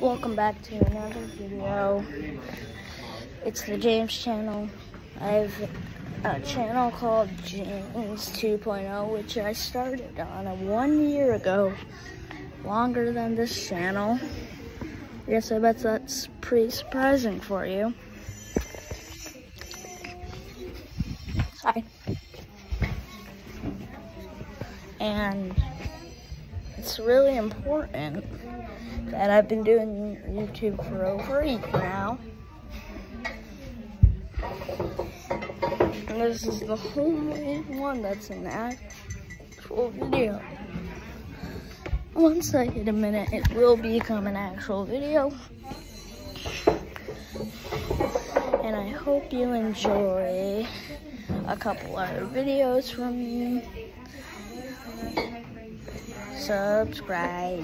Welcome back to another video. It's the James channel. I have a channel called James 2.0, which I started on one year ago. Longer than this channel. Yes, I bet that's pretty surprising for you. Hi. And it's really important that I've been doing YouTube for over a year now. And this is the only one that's an actual video. Once I get a minute, it will become an actual video. And I hope you enjoy a couple other videos from me subscribe.